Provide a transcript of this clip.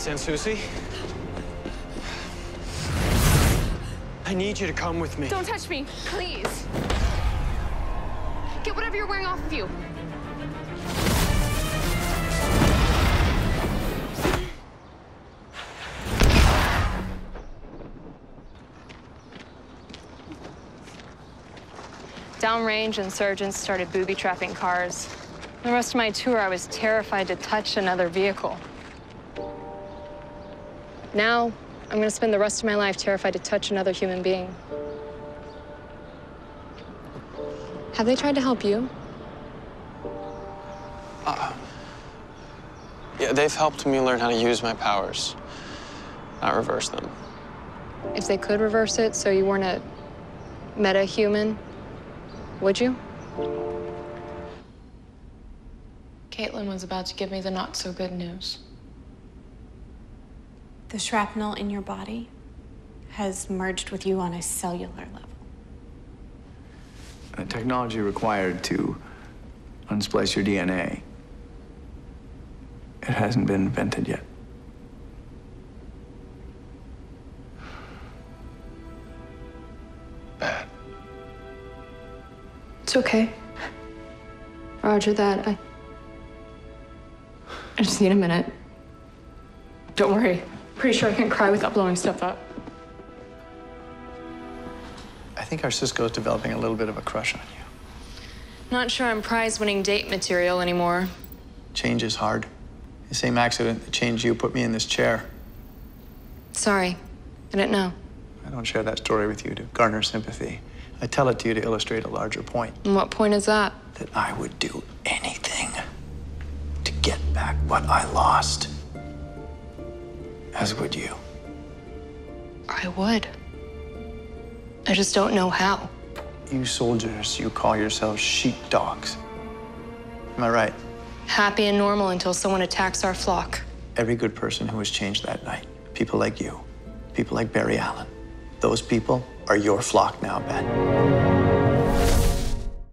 Sans Souci. I need you to come with me. Don't touch me, please. Get whatever you're wearing off of you. Downrange, insurgents started booby trapping cars. The rest of my tour, I was terrified to touch another vehicle. Now, I'm gonna spend the rest of my life terrified to touch another human being. Have they tried to help you? Uh, yeah, they've helped me learn how to use my powers, not reverse them. If they could reverse it so you weren't a meta-human, would you? Caitlin was about to give me the not-so-good news. The shrapnel in your body has merged with you on a cellular level. Uh, technology required to unsplice your DNA. It hasn't been invented yet. Bad. It's okay. Roger that. I. I just need a minute. Don't worry. Pretty sure I can cry without blowing stuff up. I think our Cisco's developing a little bit of a crush on you. Not sure I'm prize winning date material anymore. Change is hard. The same accident that changed you put me in this chair. Sorry. I didn't know. I don't share that story with you to garner sympathy. I tell it to you to illustrate a larger point. point And what point is that? that I would do anything to get back what I lost. As would you. I would. I just don't know how. You soldiers, you call yourselves sheepdogs. Am I right? Happy and normal until someone attacks our flock. Every good person who was changed that night, people like you, people like Barry Allen, those people are your flock now, Bette.